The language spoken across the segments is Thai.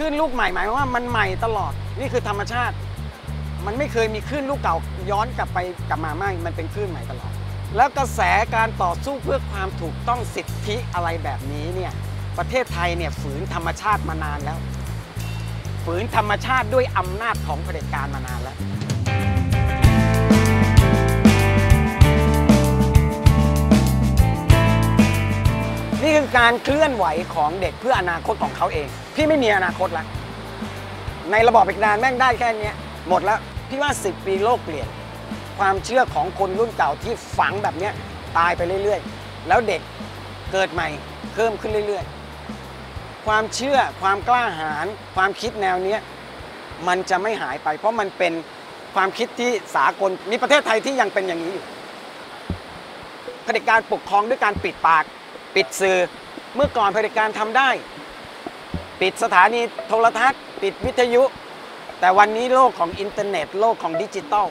ขึ้นลูกใหม่หมายความว่ามันใหม่ตลอดนี่คือธรรมชาติ มันไม่เคยมีคลื่นลูกเก่าย้อนกลับไปกลับมาไม่มันเป็นคลื่นใหม่ตลอด แล้วกระแสการต่อสู้เพื่อความถูกต้องสิทธิอะไรแบบนี้เนี่ยประเทศไทยเนี่ยฝืนธรรมชาติมานานแล้ว ฝืนธรรมชาติด้วยอำนาจของเผด็จการมานานแล้ว นี่คือการเคลื่อนไหวของเด็กเพื่ออนาคตของเขาเอง พี่ไม่มีอนาคตแล้วในระบอบอีกนานแม่งได้แค่นี้หมดแล้วพี่ว่า 10 ปีโลกเปลี่ยน ความเชื่อของคนรุ่นเก่าที่ฝังแบบนี้ตายไปเรื่อยๆ แล้วเด็กเกิดใหม่เพิ่มขึ้นเรื่อยๆ ความเชื่อความกล้าหาญความคิดแนวเนี้ยมันจะไม่หายไป เพราะมันเป็นความคิดที่สากลมีประเทศไทยที่ยังเป็นอย่างนี้อยู่เผด็จการปกครองด้วยการปิดปาก ปิดสื่อเมื่อก่อนเผด็จการทำได้ ปิดสถานีโทรทัศน์ ปิดวิทยุ แต่วันนี้โลกของอินเทอร์เน็ต โลกของดิจิตอล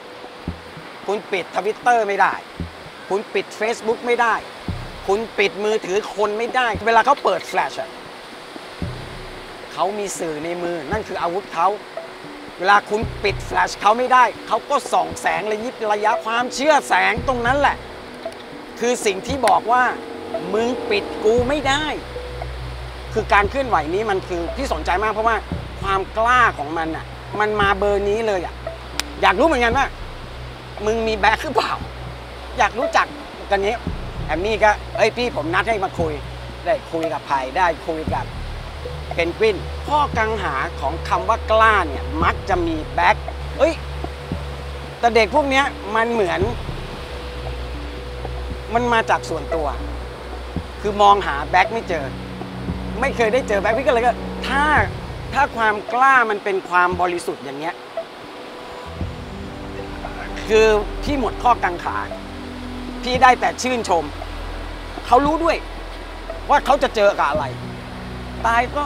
คุณปิดทวิตเตอร์ไม่ได้ คุณปิด Facebook ไม่ได้ คุณปิดมือถือคนไม่ได้ เวลาเขาเปิดแฟลชเขามีสื่อในมือนั่นคืออาวุธเขาเวลาคุณปิดแฟลชเขาไม่ได้ เขาก็ส่องแสงระยิบระยับความเชื่อแสงตรงนั้นแหละ คือสิ่งที่บอกว่า มึงปิดกูไม่ได้ คือการเคลื่อนไหวนี้มันคือพี่สนใจมากเพราะว่าความกล้าของมันอะ มันมาเบอร์นี้เลยอะ อยากรู้เหมือนกันว่า มึงมีแบ็คหรือเปล่า อยากรู้จักกันนี้แอมมี่ก็เอ้ยพี่ผมนัดให้มาคุย ได้คุยกับไผ่ได้คุยกับเพนกวินข้อกังหาของคำว่ากล้าเนี่ย มักจะมีแบ็คเอ้ย แต่เด็กพวกเนี้ยมันเหมือน มันมาจากส่วนตัว คือมองหาแบ็คไม่เจอ ไม่เคยได้เจอแบ็คพี่ก็เลยก็ถ้าถ้าความกล้ามันเป็นความบริสุทธิ์อย่างเงี้ย คือพี่หมดข้อกังขาพี่ได้แต่ชื่นชม เขารู้ด้วย ว่าเขาจะเจอกับอะไร ตายก็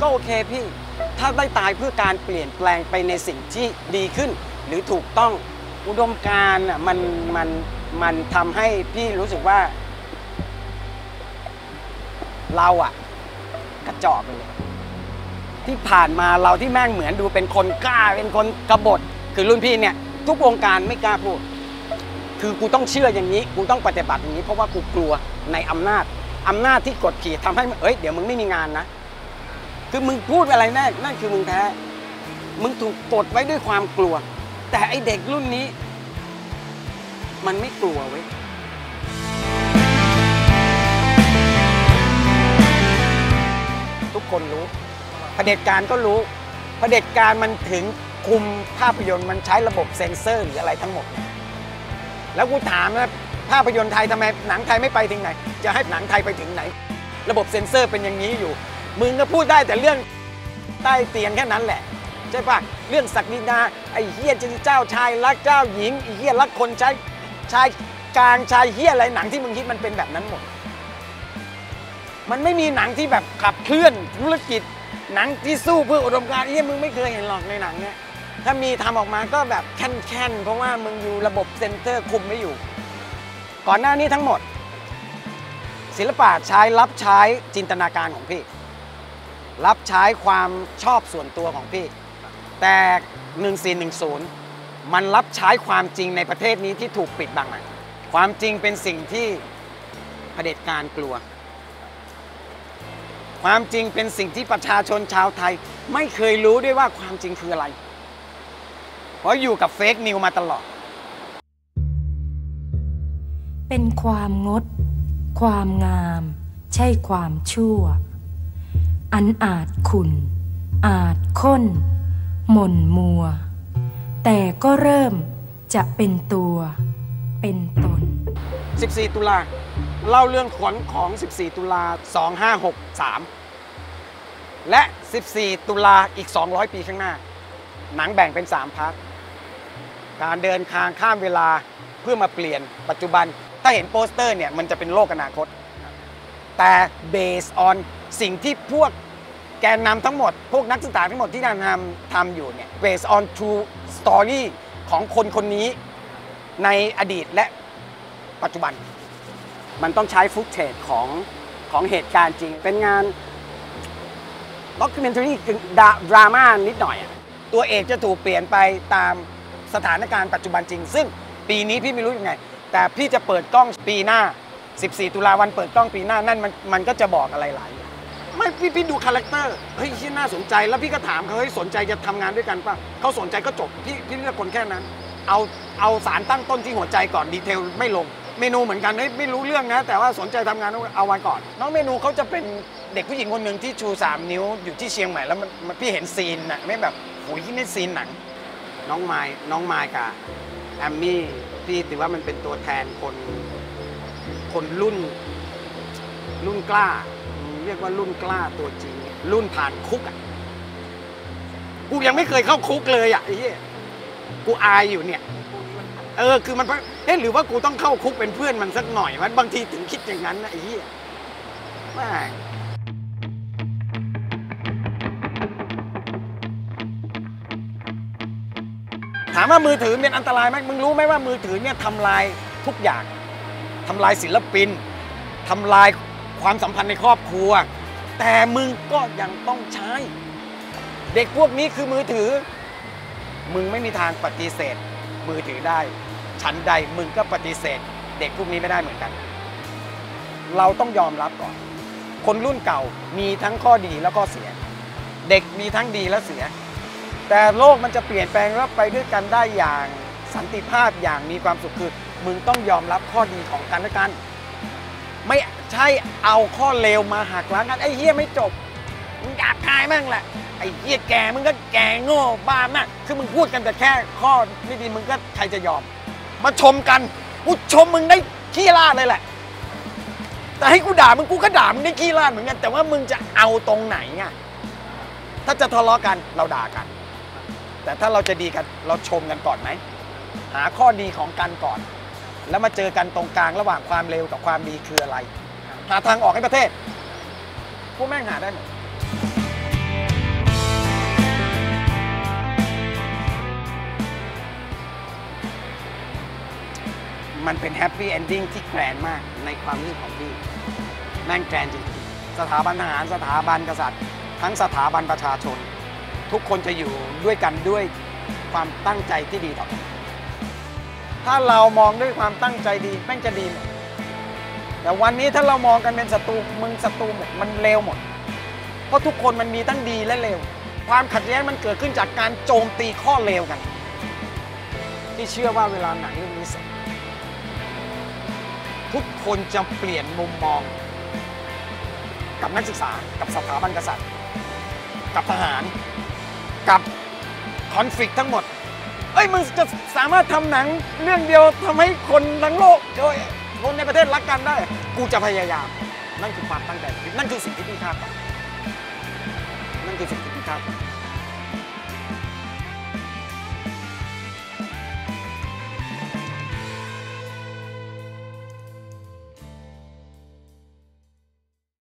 ก็โอเคพี่ ถ้าได้ตายเพื่อการเปลี่ยนแปลงไปในสิ่งที่ดีขึ้น หรือถูกต้องอุดมการณ์มันมันมันทำให้พี่รู้สึกว่า เราอะกระจอกเลย ที่ผ่านมาเราที่แม่งเหมือนดูเป็นคนกล้าเป็นคนกบฏคือรุ่นพี่เนี่ย ทุกวงการไม่กล้าพูด คือกูต้องเชื่ออย่างนี้ กูต้องปฏิบัติอย่างนี้ เพราะว่ากูกลัวในอำนาจอำนาจที่กดขี่ทำให้เอ้ยเดี๋ยวมึงไม่มีงานนะ คือมึงพูดอะไรแน่นั่นคือมึงแพ้ มึงถูกกดไว้ด้วยความกลัว แต่ไอเด็กรุ่นนี้ มันไม่กลัวเว้ย คนรู้เผด็จการก็รู้เผด็จการมันถึงคุมภาพยนตร์มันใช้ระบบเซ็นเซอร์หรืออะไรทั้งหมด แล้วกูถามว่าภาพยนตร์ไทยทำไมหนังไทยไม่ไปถึงไหน จะให้หนังไทยไปถึงไหน ระบบเซ็นเซอร์เป็นอย่างนี้อยู่ มึงก็พูดได้แต่เรื่องใต้เตียงแค่นั้นแหละใช่ปะเรื่องศักดินาไอ้เฮียจะเจ้าชายรักเจ้าหญิงไอ้เฮียรักคนใช้ชายกลางชายเฮียอะไรหนังที่มึงคิดมันเป็นแบบนั้นหมด มันไม่มีหนังที่แบบขับเคลื่อนธุรกิจ หนังที่สู้เพื่ออุดมการณ์เฮียมึงไม่เคยเห็นหรอกในหนังเนี่ยถ้ามีทำออกมาก็แบบแค่นๆเพราะว่ามึงอยู่ระบบเซ็นเตอร์คุมไม่อยู่ ก่อนหน้านี้ทั้งหมด ศิลปะใช้รับใช้จินตนาการของพี่ รับใช้ความชอบส่วนตัวของพี่ แต่1410 มันรับใช้ความจริงในประเทศนี้ที่ถูกปิดบังความจริงเป็นสิ่งที่เผด็จการกลัว ความจริงเป็นสิ่งที่ประชาชนชาวไทย ไม่เคยรู้ด้วยว่าความจริงคืออะไร เพราะอยู่กับเฟกนิวมาตลอด เป็นความงด ความงาม ใช่ความชั่ว อันอาจขุนอาจค้น หม่นมัว แต่ก็เริ่มจะเป็นตัว เป็นตน 14 ตุลาเล่าเรื่องขวัญของ 14 ตุลา 2563 และ 14 ตุลาอีก 200 ปีข้างหน้า หนังแบ่งเป็น 3 part การเดินทางข้ามเวลาเพื่อมาเปลี่ยนปัจจุบัน ถ้าเห็นโปสเตอร์เนี่ย มันจะเป็นโลกอนาคต แต่ based on สิ่งที่พวกแกนนำทั้งหมด พวกนักศึกษาทั้งหมดที่ทำทำทำอยู่เนี่ย based on true story ของคนคนนี้ในอดีตและปัจจุบัน มันต้องใช้ footage ของของเหตุการณ์จริง เป็นงาน documentary drama นิดหน่อยอะตัวเอกจะถูกเปลี่ยนไปตามสถานการณ์ปัจจุบันจริง ซึ่งปีนี้พี่ไม่รู้ยังไง แต่พี่จะเปิดกล้องปีหน้า 14 ตุลาวันเปิดกล้องปีหน้านั่นมันมันก็จะบอกอะไรหลายอย่างไม่พี่พี่ดู character เฮ้ยที่น่าสนใจแล้วพี่ก็ถามเขาเฮ้ยสนใจจะทำงานด้วยกันป่ะเขาสนใจก็จบพี่พี่เลือกคนแค่นั้น เอาเอาสารตั้งต้นที่หัวใจก่อนดีเทลไม่ลง เมนูเหมือนกันเฮ้ยไม่รู้เรื่องนะ แต่ว่าสนใจทำงานเอาไว้ก่อน น้องเมนูเขาจะเป็น เด็กผู้หญิงคนหนึ่งที่ชู 3 นิ้วอยู่ที่เชียงใหม่แล้วมันมันพี่เห็นซีนน่ะไม่แบบโอ้ยนี่ซีนหนัง น้องไม้น้องไม้กับแอมมี่พี่ถือว่ามันเป็นตัวแทนคน คนรุ่น รุ่นกล้า เรียกว่ารุ่นกล้าตัวจริง รุ่นผ่านคุกอะกูยังไม่เคยเข้าคุกเลยอะไอ้เหี้ยกูอายอยู่เนี่ย เออคือมันเฮ้หรือว่ากูต้องเข้าคุกเป็นเพื่อนมันสักหน่อยมันบางทีถึงคิดอย่างนั้นนะไอ้เหี้ยแม่ ถามว่ามือถือเป็นอันตรายไหมมึงรู้ไหมว่ามือถือเนี่ยทำลายทุกอย่างทำลายศิลปินทำลายความสัมพันธ์ในครอบครัว แต่มึงก็ยังต้องใช้ เด็กพวกนี้คือมือถือ มึงไม่มีทางปฏิเสธ มือถือได้ชั้นใดมึงก็ปฏิเสธ เด็กพวกนี้ไม่ได้เหมือนกัน เราต้องยอมรับก่อน คนรุ่นเก่ามีทั้งข้อดีและข้อเสีย เด็กมีทั้งดีและเสีย แต่โลกมันจะเปลี่ยนแปลงแล้วไปด้วยกันได้อย่างสันติภาพอย่างมีความสุขคือ มึงต้องยอมรับข้อดีของกันและกัน ไม่ใช่เอาข้อเลวมาหักล้างกันไอ้เฮียไม่จบมึงอยากคายมั่งแหละไอ้เหี้ยแกมึงก็แกโง่บ้ามากคือมึงพูดกันแต่แค่ข้อไม่ดีมึงก็ใครจะยอม มาชมกันกูชมมึงได้ขี้ลาดเลยแหละ แต่ให้กูด่ามึงกูก็ด่ามึงได้ขี้ลาดเหมือนกัน แต่ว่ามึงจะเอาตรงไหนอะถ้าจะทะเลาะกันเราด่ากัน แต่ถ้าเราจะดีกันเราชมกันก่อนไหมหาข้อดีของกันก่อน แล้วมาเจอกันตรงกลางระหว่างความเร็วกับความดีคืออะไร หาทางออกให้ประเทศ พวกแม่งหาได้หมดมันเป็นแฮปปี้เอนดิ้งที่แกรนมากในความรู้ของพี่แม่งแกรนจริงๆสถาบันทหารสถาบันกษัตริย์ ทั้งสถาบันประชาชน ทุกคนจะอยู่ด้วยกันด้วยความตั้งใจที่ดีต่อกันถ้าเรามองด้วยความตั้งใจดีแม่งจะดีหมดแต่วันนี้ถ้าเรามองกันเป็นศัตรูมึงศัตรูหมดมันเลวหมด เพราะทุกคนมันมีทั้งดีและเลวความขัดแย้งมันเกิดขึ้นจากการโจมตีข้อเลวกัน ที่เชื่อว่าเวลาหนังเรื่องนี้เสร็จทุกคนจะเปลี่ยนมุมมอง กับนักศึกษากับสถาบันกษัตริย์ กับทหาร กับคอนฟ lict ทั้งหมด เอ้ยมึงจะสามารถทำหนังเรื่องเดียวทำให้คนทั้งโลกโดยคนในประเทศรักกันได้ กูจะพยายาม นั่นคือความตั้งใจนั่นคือสิ่งที่พี่คาดหวังนั่นคือสิ่งที่พี่คาดหวัง